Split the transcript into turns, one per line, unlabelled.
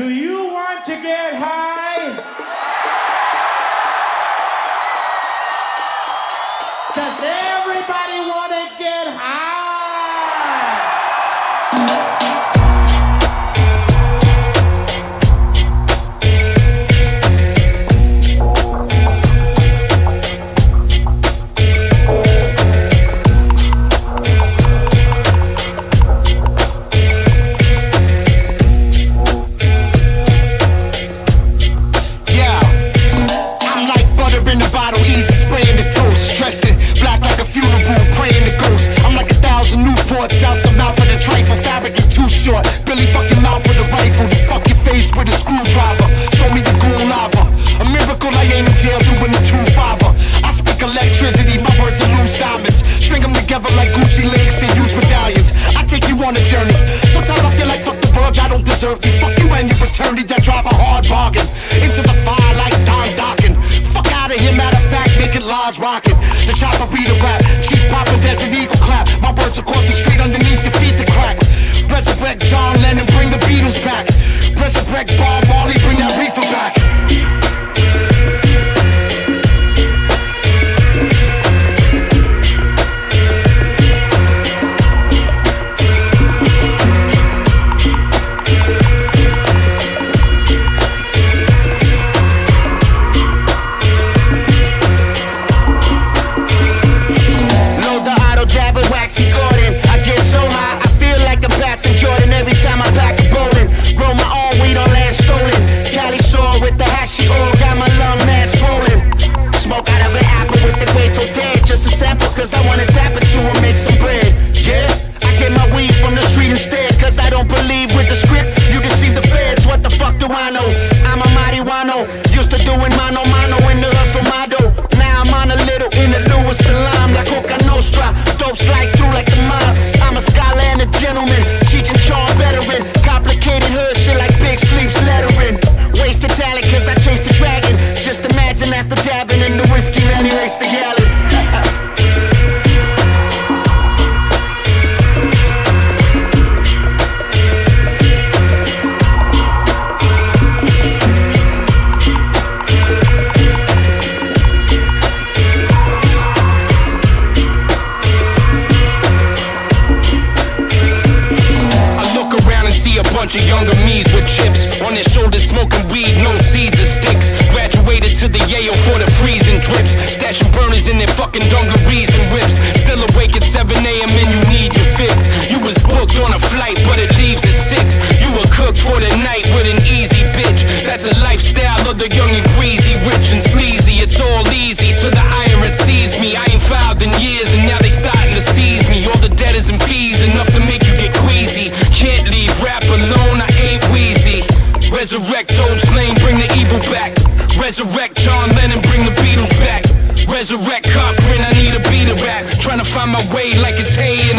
Do you want to get high? Does everybody want to get high?
like Gucci links and huge medallions. I take you on a journey. Sometimes I feel like fuck the verge, I don't deserve you. Fuck you and your fraternity that drive a hard bargain. younger me's with chips on their shoulders, smoking weed, no seeds or sticks. Graduated to the Yale for the freezing drips, stashing burners in their fucking dungarees and whips. Still awake at 7 a.m. and you need your fix. You was booked on a flight, but it leaves at six. You were cooked for the night with an easy bitch. That's the lifestyle of the young and Resurrect old slain, bring the evil back. Resurrect John Lennon, bring the Beatles back. Resurrect Cochran, I need a beat of rap. Trying to find my way like it's hay